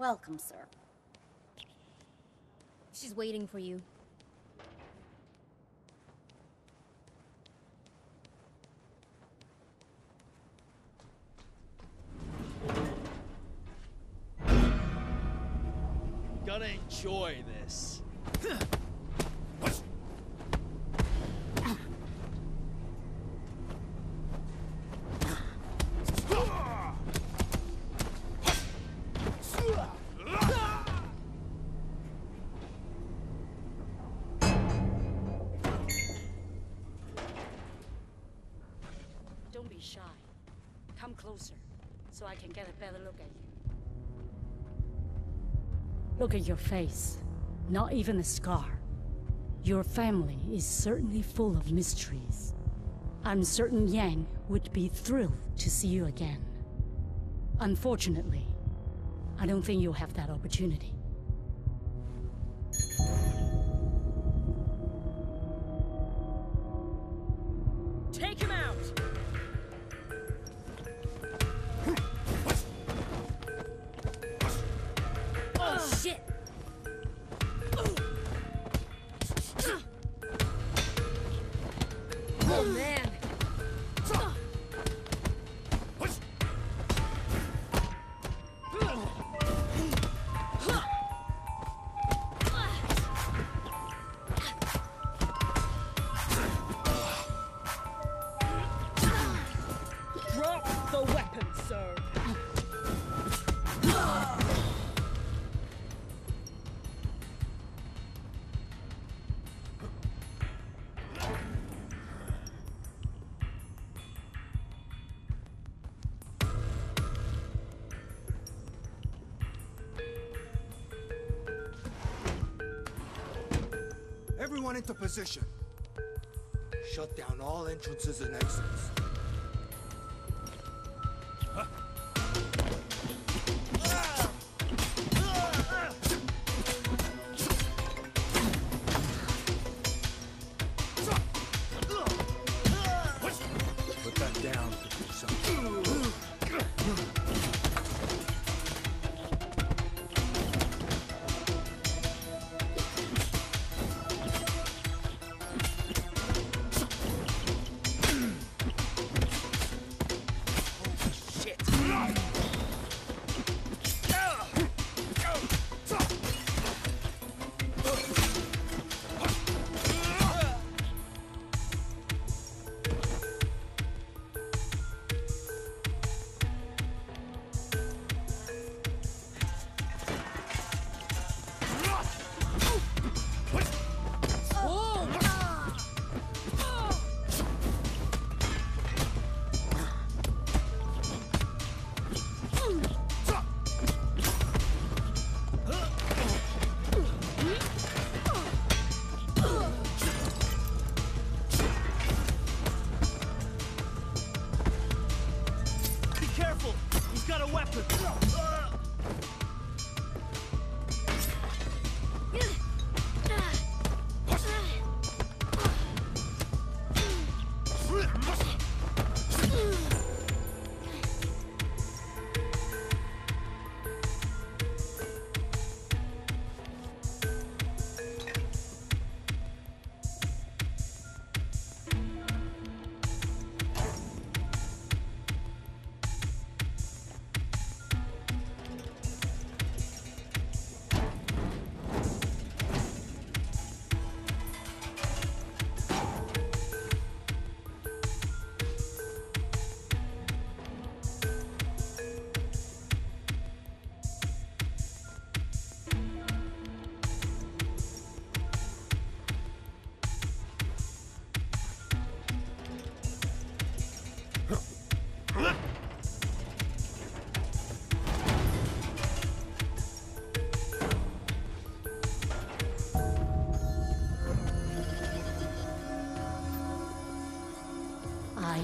Welcome, sir. She's waiting for you. So I can get a better look at you. Look at your face. Not even a scar. Your family is certainly full of mysteries. I'm certain Yang would be thrilled to see you again. Unfortunately, I don't think you'll have that opportunity. Everyone into position. Shut down all entrances and exits.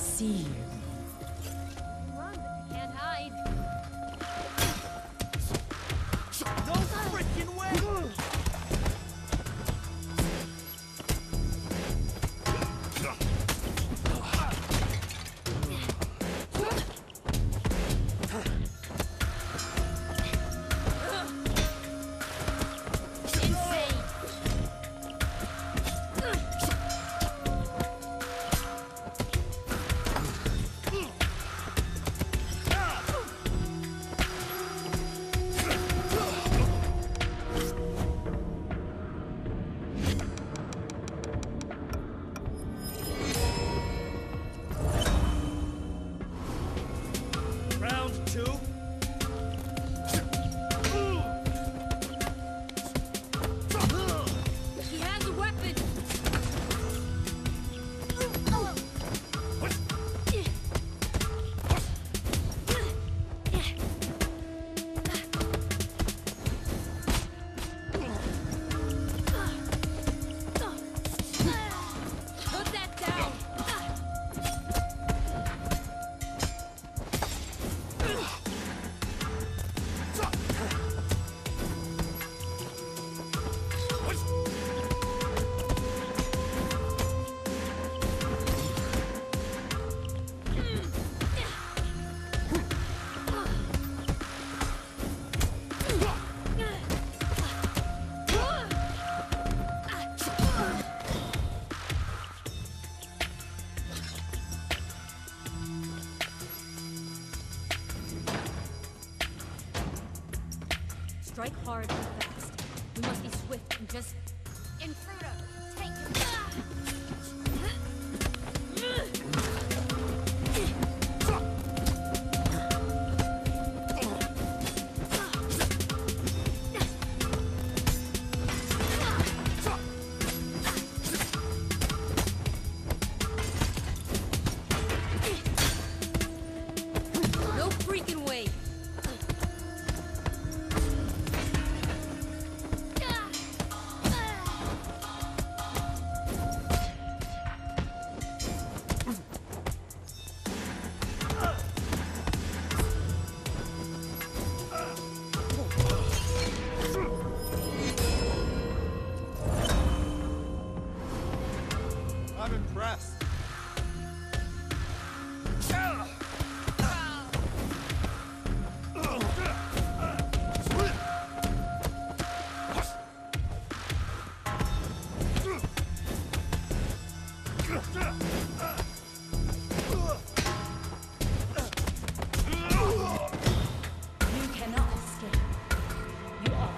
See you.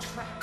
You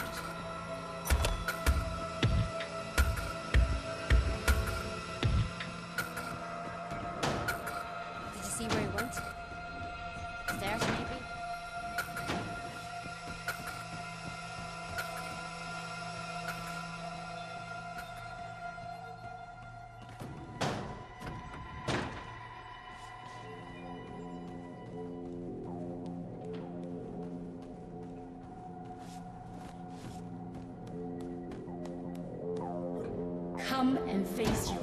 face your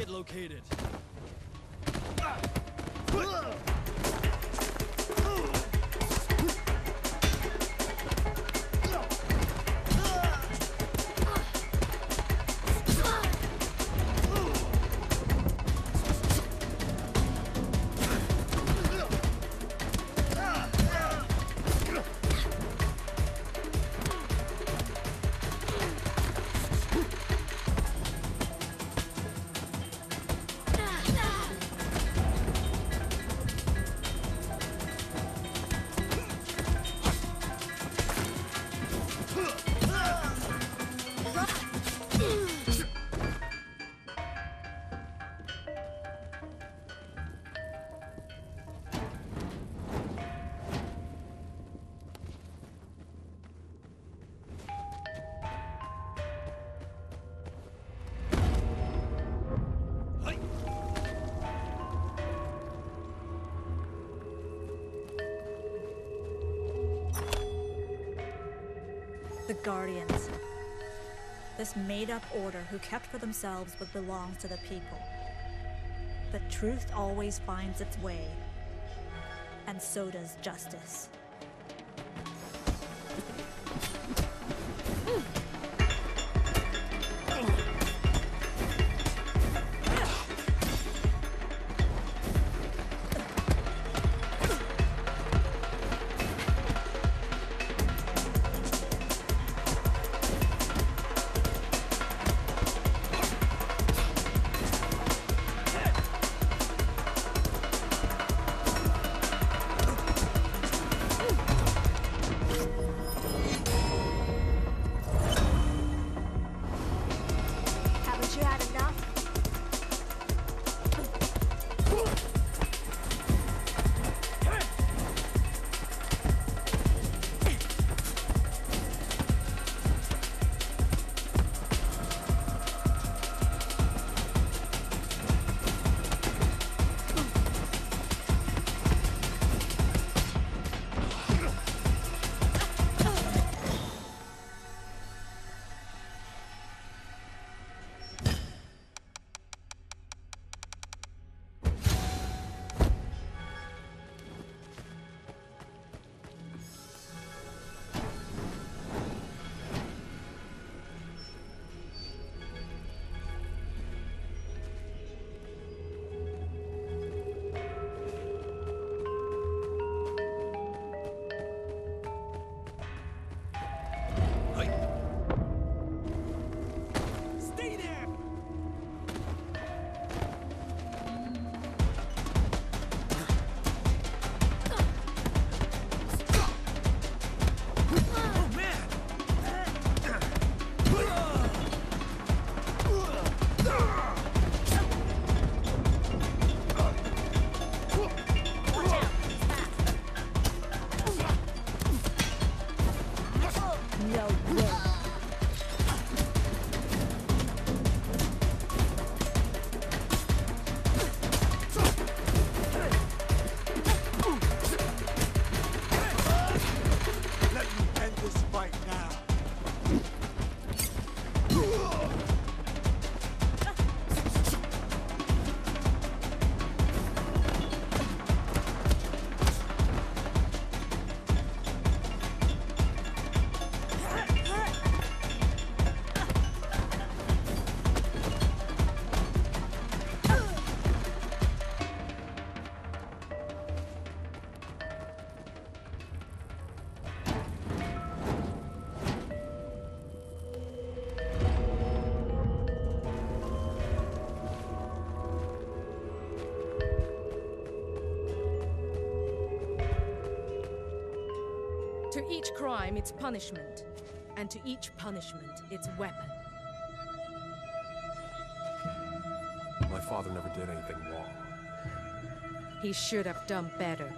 Target located. The Guardians. This made up order who kept for themselves what belongs to the people. The truth always finds its way, and so does justice. Crime, its punishment. And to each punishment, its weapon. My father never did anything wrong. He should have done better.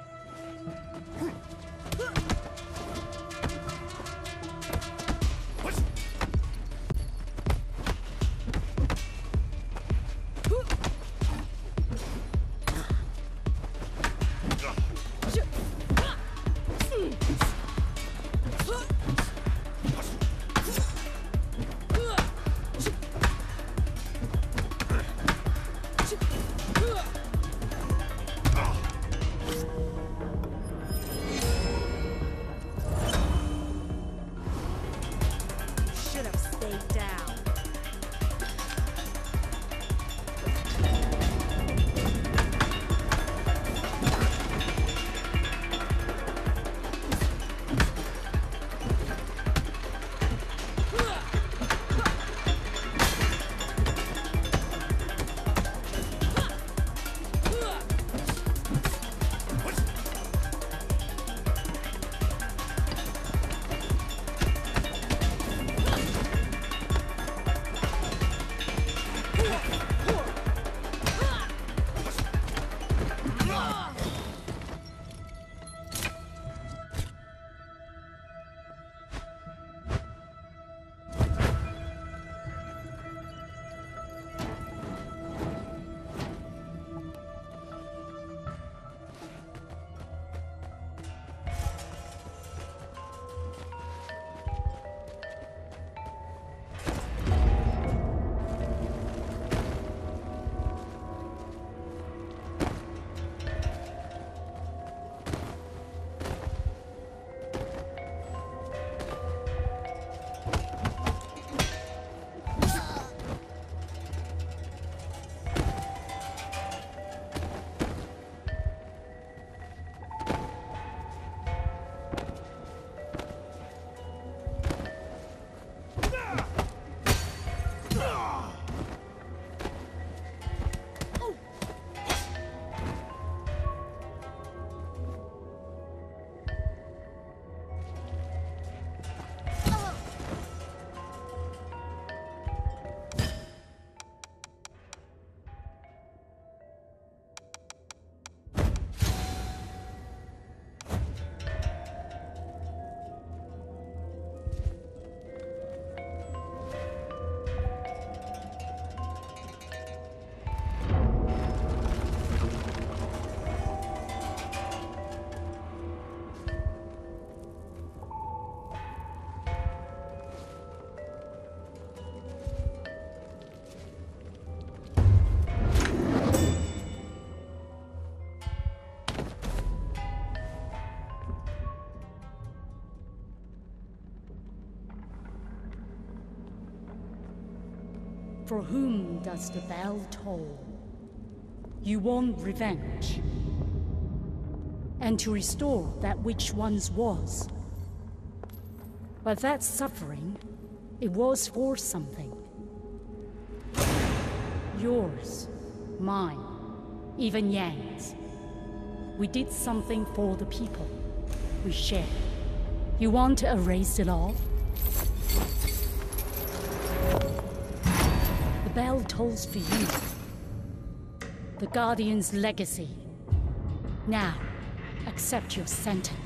For whom does the bell toll? You want revenge. And to restore that which once was. But that suffering, it was for something. Yours, mine, even Yang's. We did something for the people. We shared. You want to erase it all? The bell tolls for you. The Guardian's legacy. Now, accept your sentence.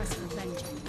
requesting vengeance.